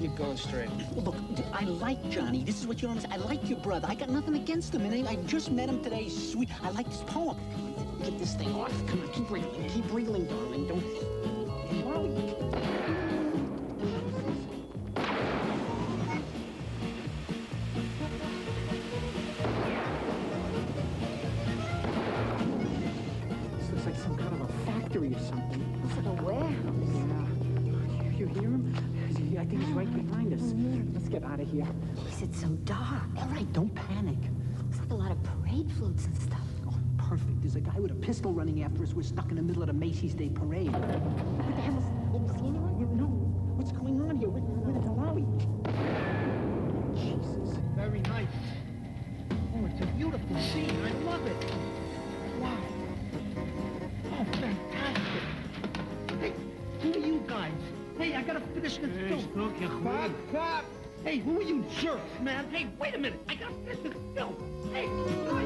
You're going straight. Look, I like Johnny. This is what you don't understand. I like your brother. I got nothing against him. And I just met him today. He's sweet. I like this poem. On, get this thing off. Come on, keep wriggling. Keep wriggling, darling. Don't... This looks like some kind of a factory or something. It's like a warehouse. Yeah. Think he's right behind us. Let's get out of here. here. Is it so dark? All right, don't panic. Looks like a lot of parade floats and stuff. Oh, perfect. There's a guy with a pistol running after us. We're stuck in the middle of the Macy's Day Parade. What the Hey, I gotta finish this film. Fuck up. Hey, who are you jerks, man? Hey, wait a minute. I gotta finish this film. Hey.